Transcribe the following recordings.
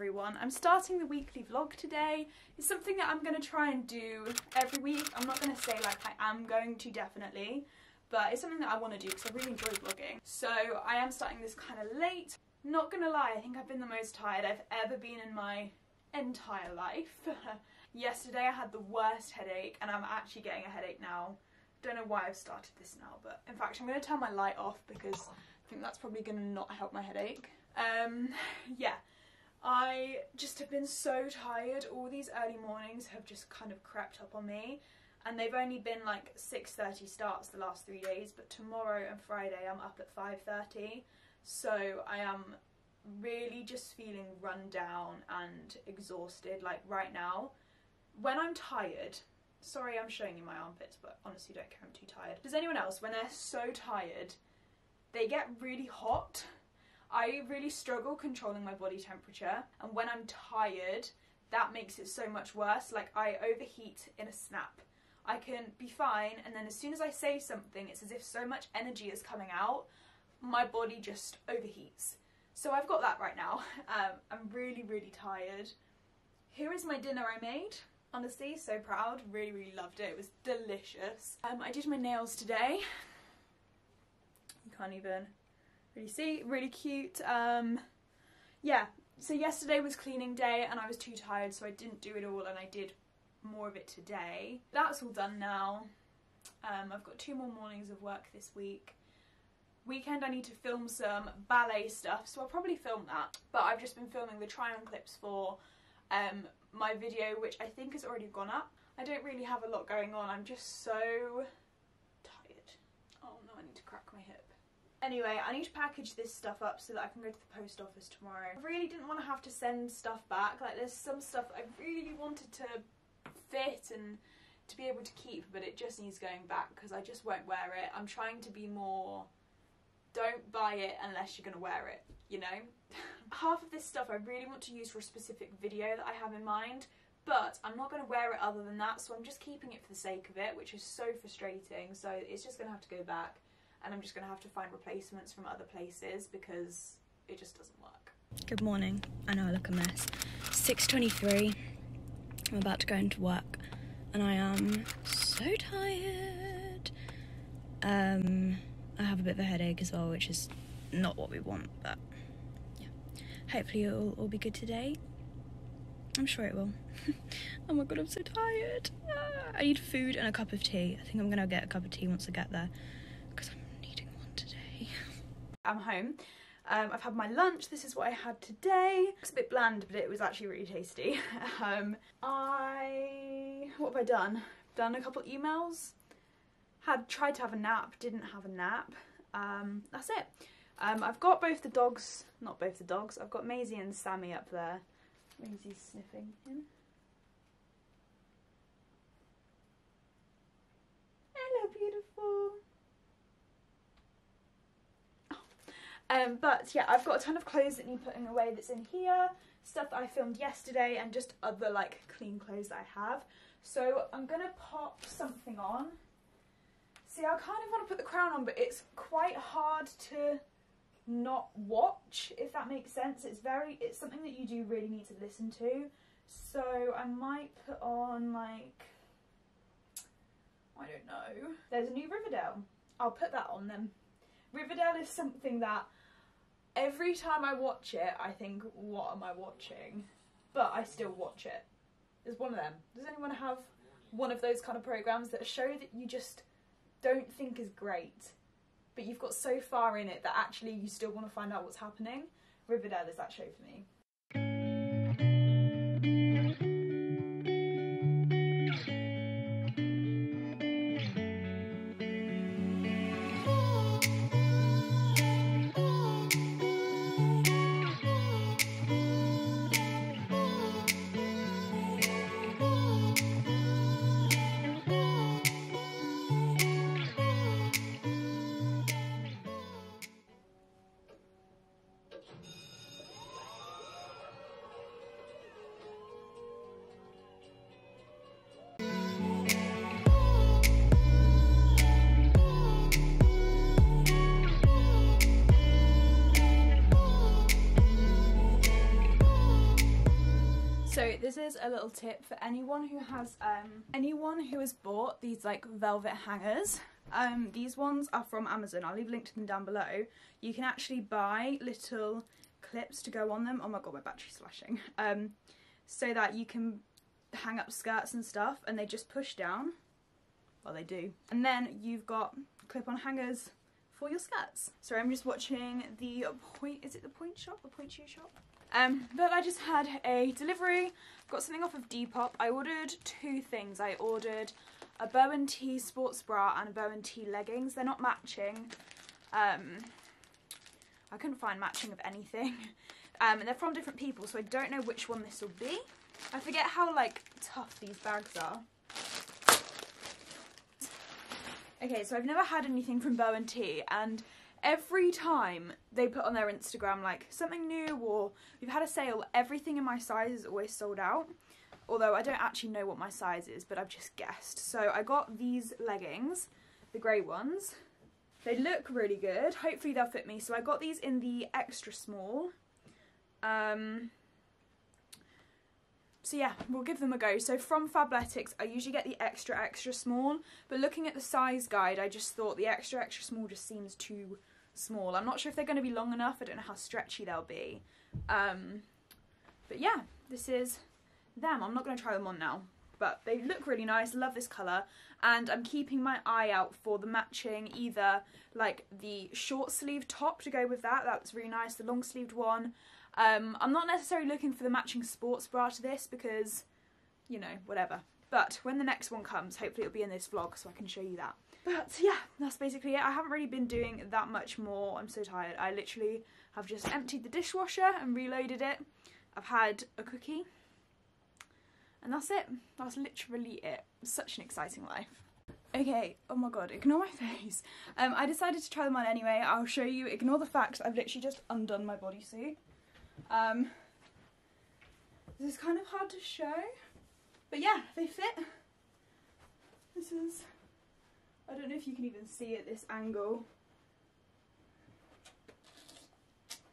everyone. I'm starting the weekly vlog today. It's something that I'm going to try and do every week. I'm not going to say like I am going to definitely, but it's something that I want to do because I really enjoy vlogging. So I am starting this kind of late. Not going to lie, I think I've been the most tired I've ever been in my entire life. Yesterday I had the worst headache and I'm actually getting a headache now. Don't know why I've started this now, but in fact I'm going to turn my light off because I think that's probably going to not help my headache. Um, yeah, I just have been so tired. All these early mornings have just kind of crept up on me and they've only been like 6.30 starts the last three days but tomorrow and Friday I'm up at 5.30 so I am really just feeling run down and exhausted like right now. When I'm tired, sorry I'm showing you my armpits but honestly don't care I'm too tired. Does anyone else when they're so tired they get really hot I really struggle controlling my body temperature and when I'm tired that makes it so much worse. Like I overheat in a snap. I can be fine and then as soon as I say something it's as if so much energy is coming out my body just overheats. So I've got that right now. Um, I'm really really tired. Here is my dinner I made. Honestly so proud. Really really loved it. It was delicious. Um, I did my nails today. You can't even really see really cute um yeah. So yesterday was cleaning day and I was too tired so I didn't do it all and I did more of it today. That's all done now. Um I've got two more mornings of work this week. Weekend I need to film some ballet stuff so I'll probably film that. But I've just been filming the try on clips for um my video which I think has already gone up. I don't really have a lot going on. I'm just so tired oh no I need to crack my hip Anyway, I need to package this stuff up so that I can go to the post office tomorrow. I really didn't want to have to send stuff back. Like, there's some stuff I really wanted to fit and to be able to keep, but it just needs going back because I just won't wear it. I'm trying to be more, don't buy it unless you're going to wear it, you know? Half of this stuff I really want to use for a specific video that I have in mind, but I'm not going to wear it other than that, so I'm just keeping it for the sake of it, which is so frustrating, so it's just going to have to go back and I'm just going to have to find replacements from other places because it just doesn't work. Good morning. I know I look a mess. 6.23. I'm about to go into work and I am so tired. Um, I have a bit of a headache as well, which is not what we want, but yeah. Hopefully it'll all be good today. I'm sure it will. oh my god, I'm so tired. Ah, I need food and a cup of tea. I think I'm gonna get a cup of tea once I get there. I'm home. Um, I've had my lunch. This is what I had today. It's a bit bland, but it was actually really tasty. um, I... what have I done? Done a couple emails. Had tried to have a nap, didn't have a nap. Um, that's it. Um, I've got both the dogs, not both the dogs, I've got Maisie and Sammy up there. Maisie's sniffing him. Hello, beautiful. Um, but yeah, I've got a ton of clothes that need putting away that's in here, stuff that I filmed yesterday and just other like clean clothes that I have. So I'm to pop something on. See, I kind of want to put the crown on, but it's quite hard to not watch, if that makes sense. It's very, it's something that you do really need to listen to. So I might put on like, I don't know. There's a new Riverdale. I'll put that on then. Riverdale is something that every time I watch it, I think, what am I watching? But I still watch it. It's one of them. Does anyone have one of those kind of programs that show that you just don't think is great, but you've got so far in it that actually you still want to find out what's happening? Riverdale is that show for me. This is a little tip for anyone who has um anyone who has bought these like velvet hangers. Um, these ones are from Amazon. I'll leave a link to them down below. You can actually buy little clips to go on them. Oh my god, my battery's flashing. Um, so that you can hang up skirts and stuff, and they just push down. Well, they do. And then you've got clip-on hangers for your skirts. Sorry, I'm just watching the point. Is it the point shop? The pointe shoe shop? Um, but I just had a delivery. Got something off of Depop. I ordered two things. I ordered a Bo and Tee sports bra and a Bo and Tee leggings. They're not matching. Um, I couldn't find matching of anything. Um, and they're from different people, so I don't know which one this will be. I forget how like tough these bags are. Okay, so I've never had anything from Bo and Tee, and every time they put on their Instagram like something new or we've had a sale, everything in my size is always sold out. Although I don't actually know what my size is, but I've just guessed. So I got these leggings, the grey ones. They look really good. Hopefully they'll fit me. So I got these in the extra small. Um, so yeah, we'll give them a go. So from Fabletics, I usually get the extra extra small, but looking at the size guide, I just thought the extra extra small just seems too small. I'm not sure if they're going to be long enough. I don't know how stretchy they'll be. Um, but yeah, this is them. I'm not going to try them on now, but they look really nice. Love this colour. And I'm keeping my eye out for the matching either like the short sleeve top to go with that. That's really nice. The long sleeved one. Um, I'm not necessarily looking for the matching sports bra to this because, you know, whatever. But when the next one comes, hopefully it'll be in this vlog so I can show you that. But yeah, that's basically it. I haven't really been doing that much more. I'm so tired. I literally have just emptied the dishwasher and reloaded it. I've had a cookie. And that's it. That's literally it. Such an exciting life. Okay, oh my god, ignore my face. Um, I decided to try them on anyway. I'll show you. Ignore the fact I've literally just undone my bodysuit. Um, this is kind of hard to show, but yeah, they fit. This is, don't know if you can even see at this angle.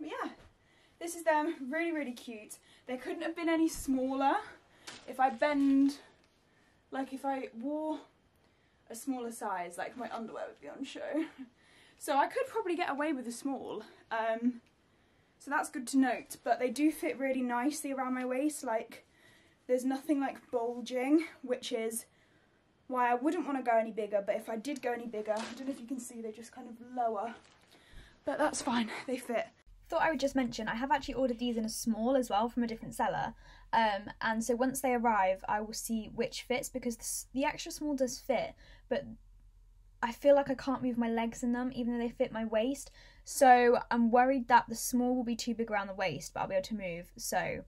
But yeah, this is them, really, really cute. They couldn't have been any smaller. If I bend, like if I wore a smaller size, like my underwear would be on show. So I could probably get away with a small. Um, so that's good to note, but they do fit really nicely around my waist, like there's nothing like bulging, which is why I wouldn't want to go any bigger, but if I did go any bigger, I don't know if you can see, they just kind of lower, but that's fine, they fit. Thought I would just mention I have actually ordered these in a small as well from a different seller, um, and so once they arrive, I will see which fits because the, the extra small does fit, but I feel like I can't move my legs in them, even though they fit my waist. So I'm worried that the small will be too big around the waist, but I'll be able to move. So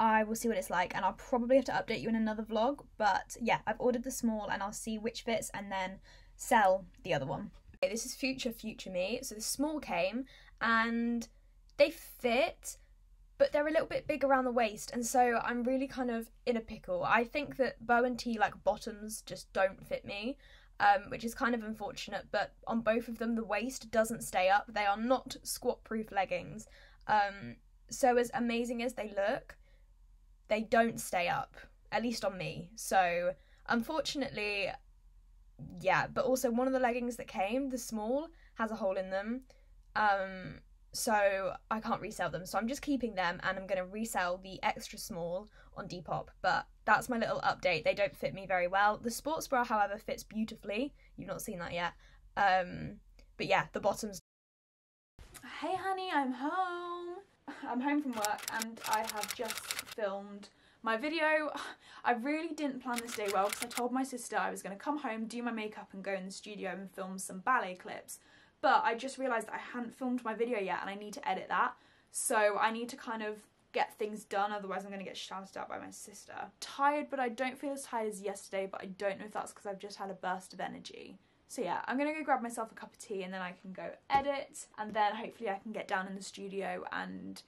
I will see what it's like, and I'll probably have to update you in another vlog. But yeah, I've ordered the small, and I'll see which fits, and then sell the other one. Okay, this is future future me. So the small came, and they fit, but they're a little bit big around the waist, and so I'm really kind of in a pickle. I think that Bo and Tee like bottoms just don't fit me um, which is kind of unfortunate. But on both of them, the waist doesn't stay up. They are not squat proof leggings. Um, so, as amazing as they look, they don't stay up, at least on me. So, unfortunately, yeah, but also one of the leggings that came, the small, has a hole in them. Um, so I can't resell them. So I'm just keeping them and I'm going to resell the extra small on Depop. But that's my little update. They don't fit me very well. The sports bra, however, fits beautifully. You've not seen that yet. Um, but yeah, the bottoms. Hey honey, I'm home. I'm home from work and I have just filmed my video. I really didn't plan this day well because I told my sister I was going to come home, do my makeup and go in the studio and film some ballet clips. But I just realised I hadn't filmed my video yet and I need to edit that. So I need to kind of get things done, otherwise I'm going to get shouted at by my sister. Tired, but I don't feel as tired as yesterday, but I don't know if that's because I've just had a burst of energy. So yeah, I'm going to go grab myself a cup of tea and then I can go edit and then hopefully I can get down in the studio and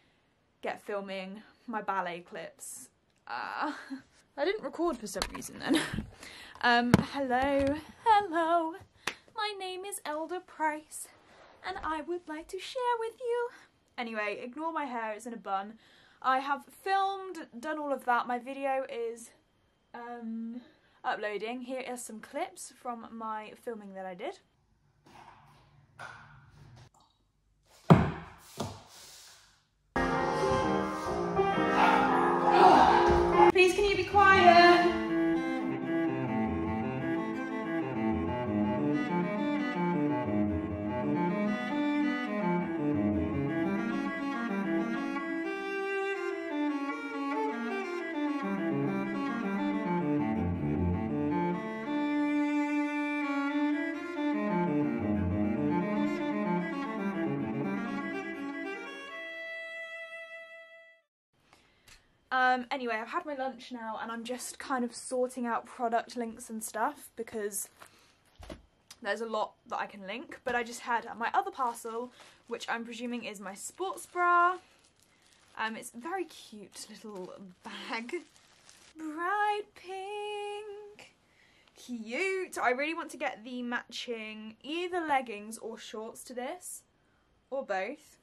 get filming my ballet clips. Uh, I didn't record for some reason then. um, hello, hello. My name is Elder Price and I would like to share with you. Anyway, ignore my hair, it's in a bun. I have filmed, done all of that. My video is um, uploading. Here are some clips from my filming that I did. Please can you be quiet? Um, anyway, I've had my lunch now and I'm just kind of sorting out product links and stuff because there's a lot that I can link. But I just had my other parcel, which I'm presuming is my sports bra. Um, it's a very cute little bag. Bright pink. Cute. I really want to get the matching either leggings or shorts to this. Or both.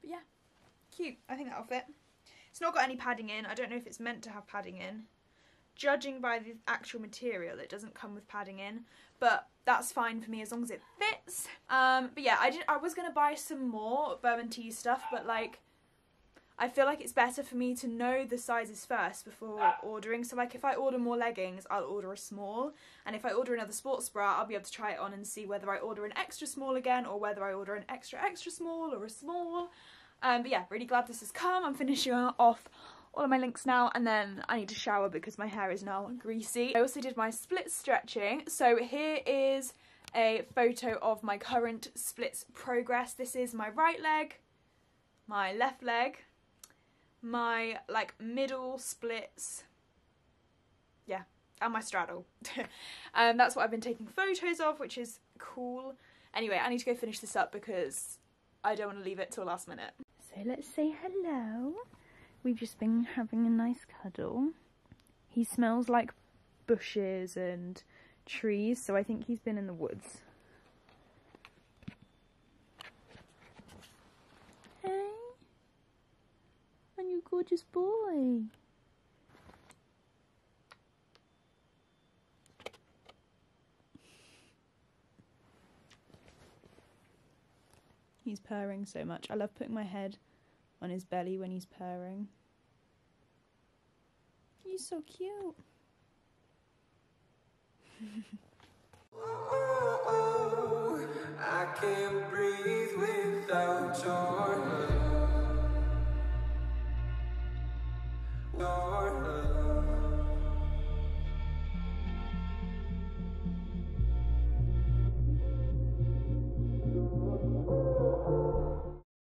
But yeah cute. I think that'll fit. It's not got any padding in. I don't know if it's meant to have padding in. Judging by the actual material, it doesn't come with padding in, but that's fine for me as long as it fits. Um, but yeah, I did. I was gonna buy some more Bo and Tee stuff, but like, I feel like it's better for me to know the sizes first before ordering. So like, if I order more leggings, I'll order a small, and if I order another sports bra, I'll be able to try it on and see whether I order an extra small again or whether I order an extra extra small or a small. Um, but yeah, really glad this has come. I'm finishing off all of my links now and then I need to shower because my hair is now greasy. I also did my split stretching. So here is a photo of my current splits progress. This is my right leg, my left leg, my like middle splits, yeah, and my straddle. um, that's what I've been taking photos of, which is cool. Anyway, I need to go finish this up because I don't want to leave it till last minute. Let's say hello. We've just been having a nice cuddle. He smells like bushes and trees, so I think he's been in the woods. Hey, and you gorgeous boy. He's purring so much. I love putting my head on his belly when he's purring. He's so cute. Oh, oh, oh, breathe without your